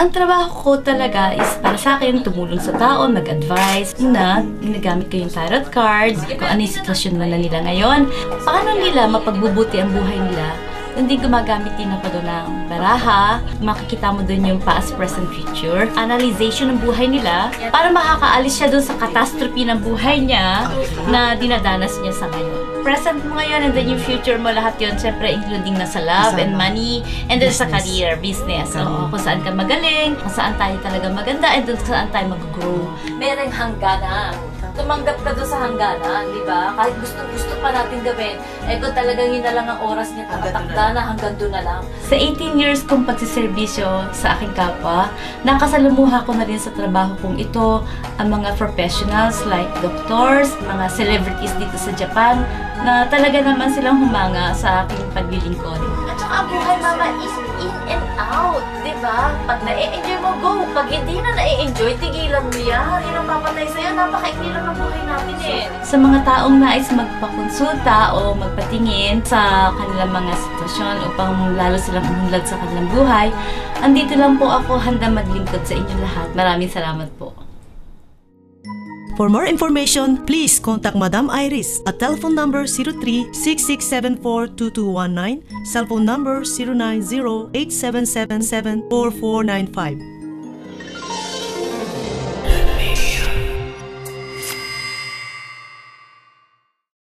Ang trabaho ko talaga is para sa akin tumulong sa tao, mag-advise. Una, ginagamit ko yung tarot cards, kung ano yung sitwasyon na nila ngayon. Paano nila mapagbubuti ang buhay nila hindi gumagamit din ako doon ng baraha. Makikita mo doon yung past, present, future. Analyzation ng buhay nila para makakaalis siya doon sa catastrophe ng buhay niya na dinadanas niya sa ngayon. Present mo ngayon and then yung future mo lahat yun, syempre including na sa love and money and then sa career, business. So, kung saan ka magaling, kung saan tayo talaga maganda and then kung saan tayo mag-grow. Merong hangganan tumanggap ka doon sa hangganan, di ba? Kahit gusto-gusto pa natin gawin, eh kung talagang yun na lang ang oras niya, nakatakda na hanggang doon na lang. Sa 18 years kong pagsiservisyo sa aking kapwa, nakasalumuha ko na rin sa trabaho kong ito ang mga professionals like doctors, mga celebrities dito sa Japan, na talaga naman silang humanga sa aking paglilingkod. At saka ang buhay mama is in and out, di ba? Pag na-enjoy mo, go. Pag hindi na-enjoy, tigilan mo yan. Yun ang papatay sa'yo. Napakaikli lang ang buhay natin eh. Sa mga taong nais magpakonsulta o magpatingin sa kanilang mga sitwasyon upang lalo silang umunlad sa kanilang buhay, andito lang po ako handa maglingkod sa inyo lahat. Maraming salamat po. For more information, please contact Madam Iris at telephone number 03-6674-2219, cellphone number 090-8777-4495.